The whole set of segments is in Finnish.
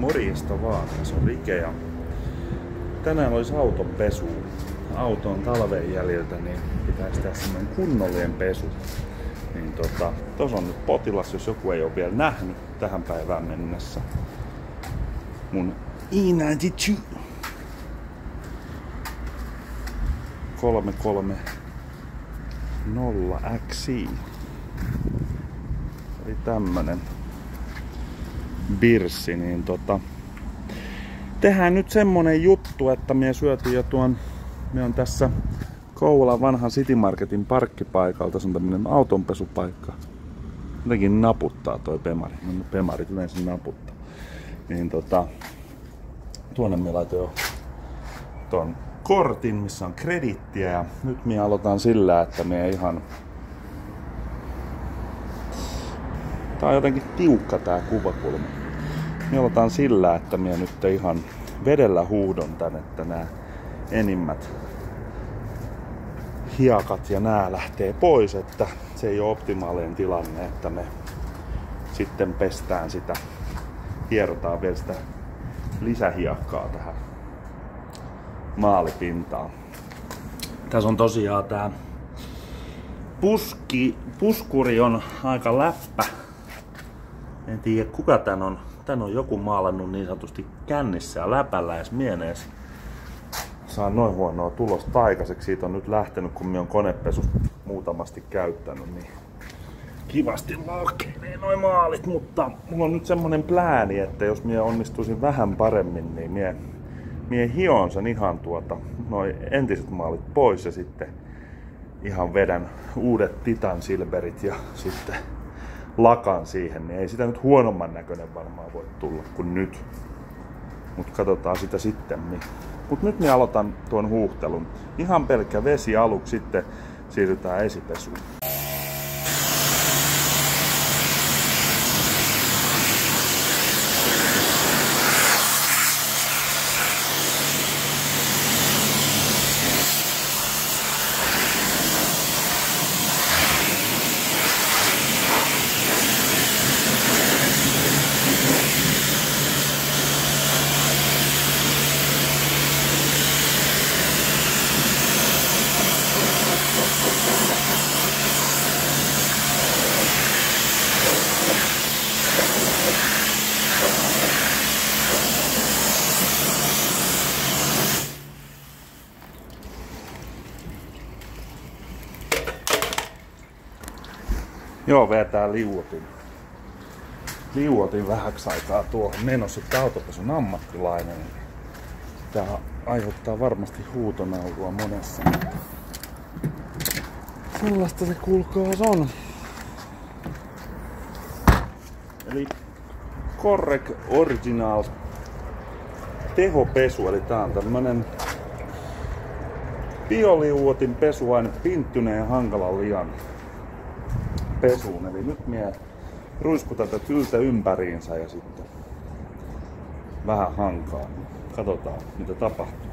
Morjesta vaan, tässä on Rike ja tänään olisi auton pesu. Auto on talven jäljiltä, niin pitäisi tehdä semmoinen kunnollinen pesu. Niin tota, tos on nyt potilas, jos joku ei ole vielä nähnyt tähän päivään mennessä. Mun E92 330 XI. Eli tämmönen birssi, niin tota, tehdään nyt semmonen juttu, että me syötiin jo tuon, me on tässä Kouvolan vanhan City Marketin parkkipaikalta, se on tämmönen autonpesupaikka. Jotenkin naputtaa toi Pemari, no, Pemarit yleensä naputtaa. Niin tota, tuonne me laitoin jo ton kortin, missä on kredittiä ja nyt me aloitan sillä, että me ihan Tää on jotenkin tiukka tää kuvakulma. Me aloitan sillä, että minä nyt ihan vedellä huudon tän, että nämä enimmät hiakat ja nää lähtee pois, että se ei ole optimaalinen tilanne, että me sitten pestään sitä, hierotaan vielä sitä lisähiakkaa tähän maalipintaan. Tässä on tosiaan tää puski, puskuri on aika läppä. En tiedä kuka tän on. Tän on joku maalannut niin sanotusti kännissä ja läpällä edes mienees. Saa noin huonoa tulosta aikaiseksi. Siitä on nyt lähtenyt, kun me on konepesu muutamasti käyttänyt, niin kivasti laukeilee noin maalit, mutta mulla on nyt semmonen plääni, että jos minä onnistuisin vähän paremmin, niin mie, mie hion sen ihan tuota, noin entiset maalit pois ja sitten ihan vedän uudet Titan Silverit ja sitten lakan siihen, niin ei sitä nyt huonomman näköinen varmaan voi tulla kuin nyt. Mutta katsotaan sitä sitten. Mutta nyt me aloitan tuon huuhtelun. Ihan pelkkä vesi aluksi, sitten siirrytään esipesuun. Joo, vetää liuotin. Liuotin vähäksi aikaa tuohon menossa, että autopesun ammattilainen. Tää aiheuttaa varmasti huutonaurua monessa. Sellaista se kuulkaas on. Eli Correc Original tehopesu, eli tää on tämmönen bioliuotin pesuaine pinttyneen hankalan lian pesuun. Eli nyt minä ruiskutan tätä tyltä ympäriinsä ja sitten vähän hankaa. Katsotaan mitä tapahtuu.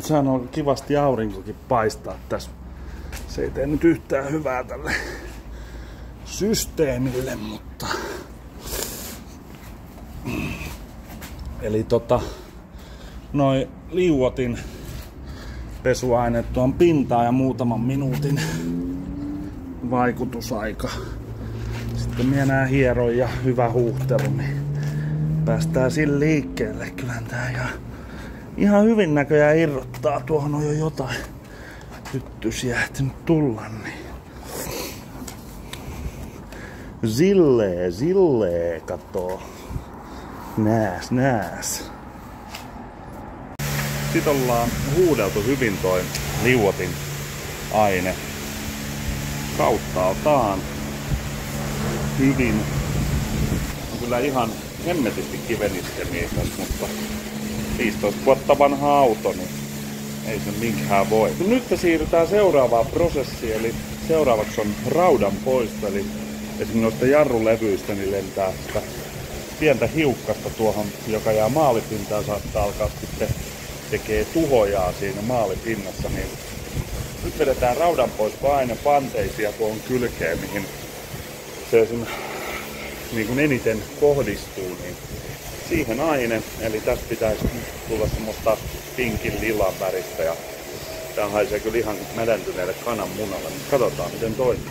Sehän on kivasti aurinkokin paistaa tässä. Se ei tee nyt yhtään hyvää tälle systeemille, mutta... Eli tota, noin liuotin pesuaine tuon pintaan ja muutaman minuutin vaikutusaika. Sitten minä nää hieroin ja hyvä huuhtelu, niin päästään sille liikkeelle. Kyllä tää ihan, ihan hyvin näköjään irrottaa. Tuohon on jo jotain hyttysiä ehtinyt tulla, niin Zillee, zillee, katoo. Nääs, nääs. Sitten ollaan huudeltu hyvin toi liuotin aine kauttaaltaan hyvin. On kyllä ihan hemmetisti kivenistemiä mutta 15 vuotta vanha auto, niin ei se minkään voi. Nyt me siirrytään seuraavaan prosessiin, eli seuraavaksi on raudan poisto, eli esimerkiksi noista jarrulevyistä niin lentää sitä pientä hiukkasta tuohon, joka jää maalipintaan, saattaa alkaa sitten tekee tuhojaa siinä maalipinnassa, niin nyt vedetään raudan pois paine panteisia tuohon kylkeen, mihin se esim, niin kuin eniten kohdistuu, niin siihen aine, eli tästä pitäisi tulla semmoista pinkin lilan väristä ja tää haisee kyllä ihan medentyneelle kananmunalle, mutta katsotaan miten toimii.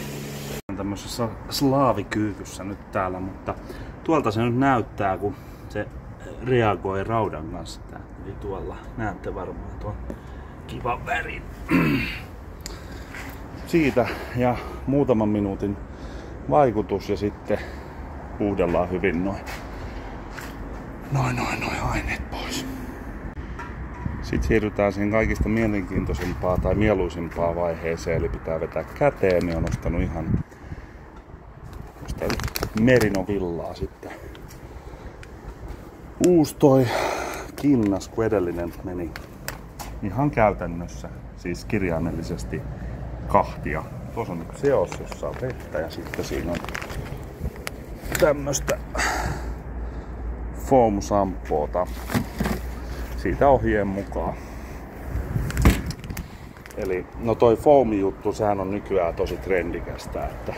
On tämmöisessä slaavikyykyssä nyt täällä, mutta tuolta se nyt näyttää, kun se reagoi raudan kanssa. Tää. Eli tuolla näette varmaan tuon kivan värin. Siitä ja muutaman minuutin vaikutus ja sitten huudellaan hyvin noin. Noin, noin, noin aineet pois. Sitten siirrytään siihen kaikista mielenkiintoisempaa tai mieluisimpaa vaiheeseen, eli pitää vetää käteen, niin on ostanut ihan merinovillaa sitten. Uusi toi kinnas, kun edellinen meni ihan käytännössä, siis kirjaimellisesti kahtia. Tuossa on seos, jossa on vettä ja sitten siinä on tämmöstä foam sampoota siitä ohjeen mukaan. Eli no toi foam juttu, sehän on nykyään tosi trendikästä, että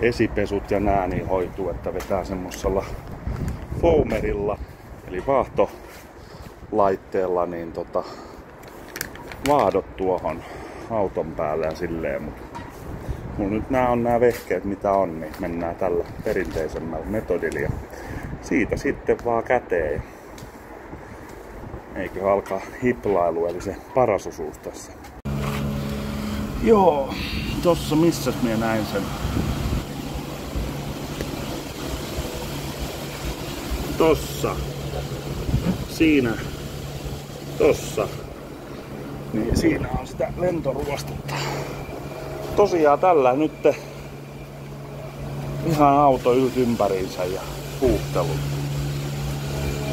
esipesut ja nää niin hoituu, että vetää semmosella foamerilla, eli vaahtolaitteella, niin tota, vaadot tuohon auton päälle ja silleen, mutta mulla nyt nämä on nämä vehkeet mitä on, niin mennään tällä perinteisemmällä metodilla ja siitä sitten vaan käteen. Eikö alkaa hiplailu, eli se paras osuus tässä. Joo, tossa missä minä näin sen. Tossa. Siinä. Tossa. Niin siinä on sitä lentoruostetta. Tosiaan tällä nyt ihan auto ympäriinsä ja puuttelu.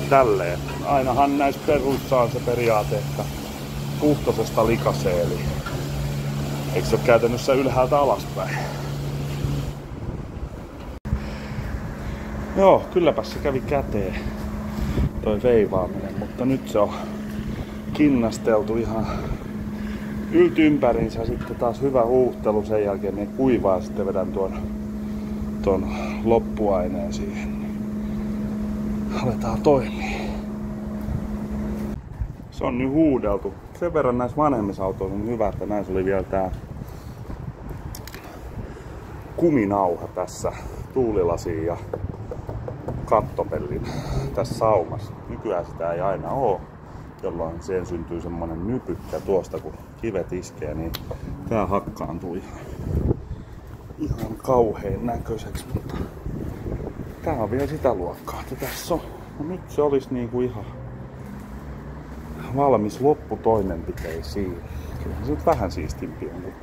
Tälleen. Ainahan näissä peruissa on se periaate, että puhtosesta likasee, eli eikö se ole käytännössä ylhäältä alaspäin? Joo, kylläpä se kävi käteen toi veivaaminen, mutta nyt se on kinnasteltu ihan yltympärinsä sitten taas hyvä huuhtelu sen jälkeen me kuivaa sitten vedän tuon, tuon loppuaineen siihen. Aletaan toimia. Se on nyt huudeltu. Sen verran näissä vanhemmissa autoissa on hyvä, että näissä oli vielä tää kuminauha tässä tuulilasiin ja kattopellin tässä saumassa. Nykyään sitä ei aina oo jolloin siihen syntyy semmonen nypykkä tuosta, kun kivet iskee, niin tää hakkaantuu ihan, ihan kauhean näköiseksi, mutta tää on vielä sitä luokkaa, että tässä on, no nyt se olisi niinku ihan valmis lopputoimenpiteisiin. Kyllä se nyt vähän siistimpi on kuin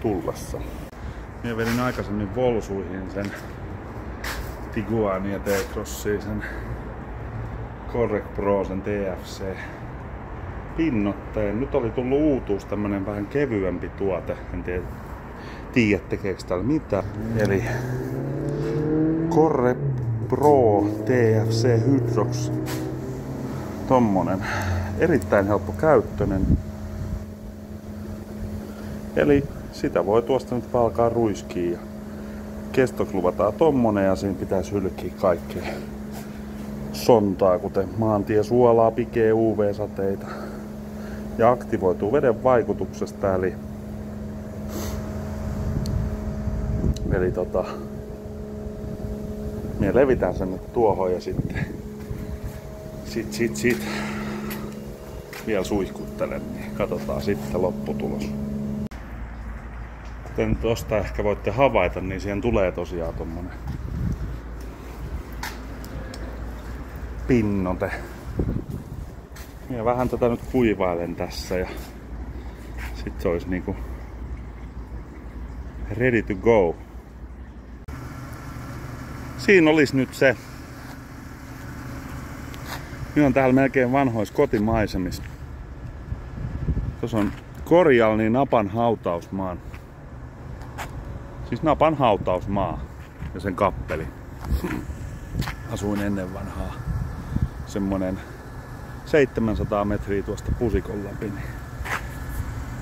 tullessa. Minä vedin aikaisemmin Volsuihin sen Tiguan ja T-Crossiin sen Correct Pro, sen TFC pinnoitteen. Nyt oli tullut uutuus, tämmönen vähän kevyempi tuote. En tiedä, tiedä tekeekö täällä mitä. Eli Corre Pro TFC Hydrox. Tommonen. Erittäin helppo käyttöinen. Eli sitä voi tuosta nyt alkaa ruiskia. Kestoksi luvataan tommonen ja siinä pitäisi hylkiä kaikkea sontaa, kuten maantie, suolaa, pikeä, UV-sateita ja aktivoituu veden vaikutuksesta. Eli, eli tota, me levitään sen nyt tuohon ja sitten sit, sit, sit, vielä suihkuttelen, niin katsotaan sitten lopputulos. Kuten tuosta ehkä voitte havaita, niin siihen tulee tosiaan tommonen pinnote ja vähän tätä nyt kuivailen tässä ja sit se olisi niinku ready to go. Siinä olisi nyt se. Nyt on täällä melkein vanhoissa kotimaisemissa. Tuossa on Korjalni Napan hautausmaan. Siis Napan hautausmaa ja sen kappeli. Asuin ennen vanhaa. Semmonen 700 metriä tuosta pusikon läpi. Niin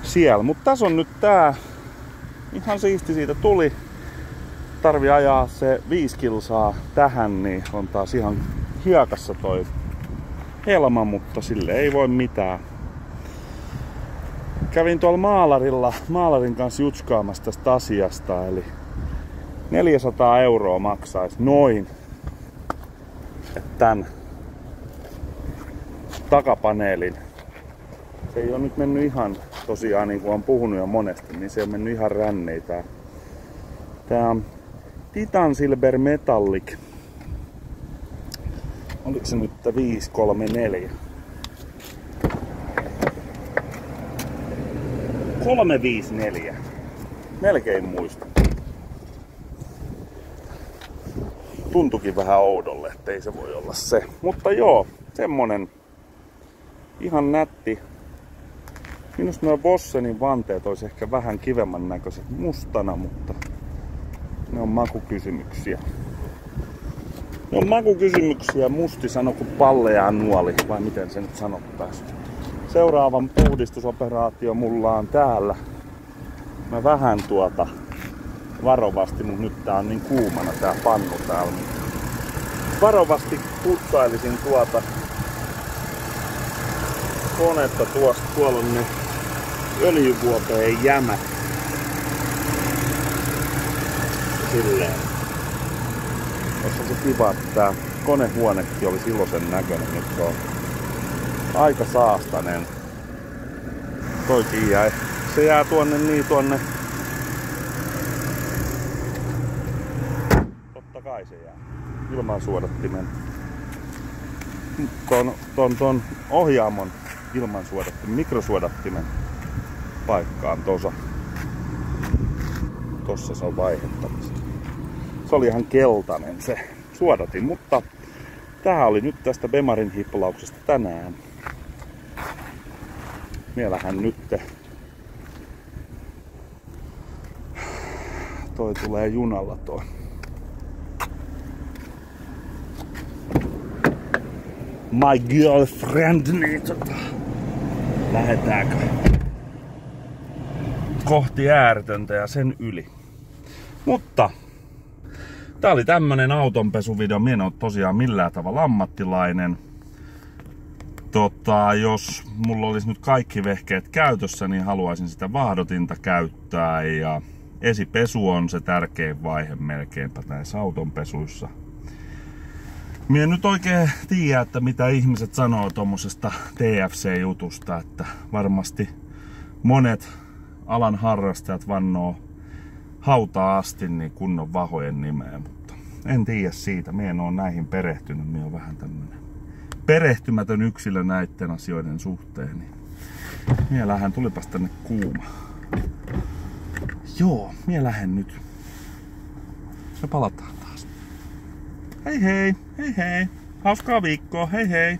siellä. Mutta tässä on nyt tää. Ihan siisti siitä tuli. Tarvi ajaa se 5 kilsaa tähän, niin on taas ihan hiekassa toi helma, mutta sille ei voi mitään. Kävin tuolla maalarilla, maalarin kanssa jutskaamassa tästä asiasta, eli 400 euroa maksaisi noin tän takapaneelin. Se ei ole nyt mennyt ihan tosiaan niin kuin on puhunut jo monesti, niin se on mennyt ihan ränneitä. Tää on Titan Silver Metallic. Oliko se nyt 534? 354. Melkein muista. Tuntukin vähän oudolle, ettei se voi olla se. Mutta joo, semmonen ihan nätti. Minusta nuo Bossenin vanteet olisi ehkä vähän kivemman näköiset mustana, mutta ne on makukysymyksiä. Ne on makukysymyksiä, musti sano kuin palleja nuoli, vai miten se nyt sanottaisi. Seuraavan puhdistusoperaatio mulla on täällä. Mä vähän tuota varovasti, mutta nyt tää on niin kuumana tää pannu täällä. Varovasti putsailisin tuota konetta tuosta. Tuolla on ne öljyvuoteen jämät. Silleen. Tässä on se kiva, että tää konehuonekin oli silloin näköinen. Nyt se on aika saastanen. Toikin jäi. Se jää tuonne niin tuonne. Totta kai se jää. Ilmansuodattimen. Ton, ton, ton ohjaamon ilmansuodattimen, mikrosuodattimen paikkaan tuossa. Tossa se on vaihettamista. Se oli ihan keltainen se suodatin, mutta tää oli nyt tästä Bemarin hippalauksesta tänään. Mielähän nyt toi tulee junalla toi. My girlfriend, niin lähetäänkö kohti ääretöntä ja sen yli. Mutta tää oli tämmönen autonpesuvideo. Mie en ole tosiaan millään tavalla ammattilainen tota, jos mulla olisi nyt kaikki vehkeet käytössä, niin haluaisin sitä vahdotinta käyttää ja esipesu on se tärkein vaihe melkeinpä näissä autonpesuissa. Mie en nyt oikein tiedä, että mitä ihmiset sanoo tuommoisesta TFC-jutusta, että varmasti monet alan harrastajat vannoo hautaa asti niin kunnon vahojen nimeä, mutta en tiedä siitä. Mie en ole näihin perehtynyt, mie on vähän tämmönen perehtymätön yksilö näiden asioiden suhteen. Niin mie lähden, tulipas tänne kuuma. Joo, mie lähden nyt. Ja palataan. Hei hei, hei hei. Hauskaa viikkoa, hei hei.